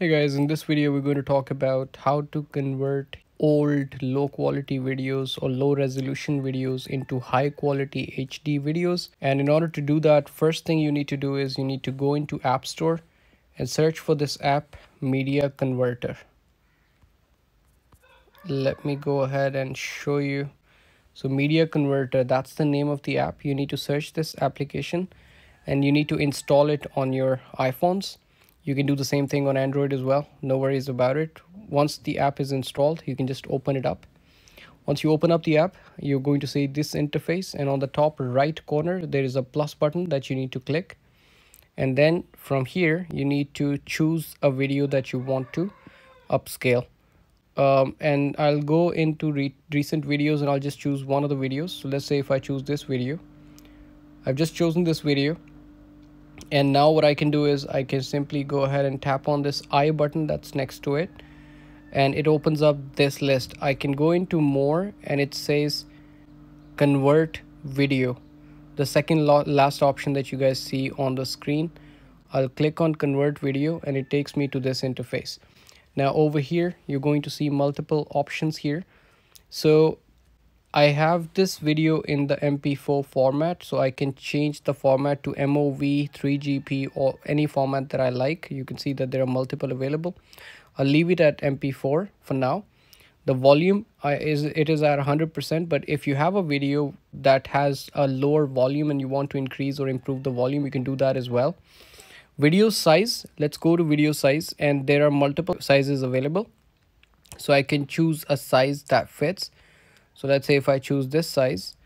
Hey guys, in this video we're going to talk about how to convert old low quality videos or low resolution videos into high quality HD videos. And in order to do that, first thing you need to do is you need to go into App Store and search for this app Media Converter. Let me go ahead and show you. So Media Converter, that's the name of the app. You need to search this application and you need to install it on your iPhones you can do the same thing on Android as well. No worries about it. Once the app is installed, you can just open it up. Once you open up the app, you're going to see this interface and on the top right corner, there is a plus button that you need to click. And then from here, you need to choose a video that you want to upscale. Um, and I'll go into re recent videos and I'll just choose one of the videos. So let's say if I choose this video, I've just chosen this video and now what I can do is I can simply go ahead and tap on this I button that's next to it. And it opens up this list. I can go into more and it says convert video. The second last option that you guys see on the screen I'll click on convert video and it takes me to this interface. Now over here you're going to see multiple options here. So I have this video in the MP4 format so I can change the format to MOV, 3GP or any format that I like. You can see that there are multiple available. I'll leave it at MP4 for now. The volume uh, is it is at 100% but if you have a video that has a lower volume and you want to increase or improve the volume you can do that as well. Video size, let's go to video size and there are multiple sizes available. So I can choose a size that fits so let's say if I choose this size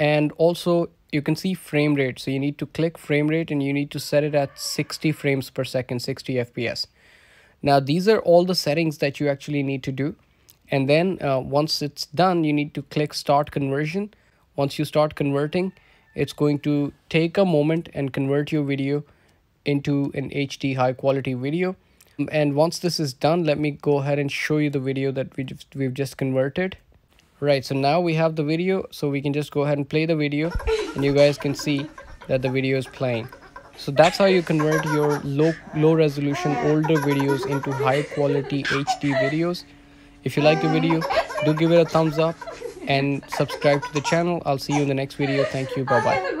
and also you can see frame rate. So you need to click frame rate and you need to set it at 60 frames per second, 60 FPS. Now these are all the settings that you actually need to do. And then uh, once it's done, you need to click start conversion. Once you start converting, it's going to take a moment and convert your video into an HD high quality video. And once this is done, let me go ahead and show you the video that we just, we've just converted right so now we have the video so we can just go ahead and play the video and you guys can see that the video is playing. So that's how you convert your low low resolution older videos into high quality hd videos. If you like the video do give it a thumbs up and subscribe to the channel. I'll see you in the next video. Thank you. Bye bye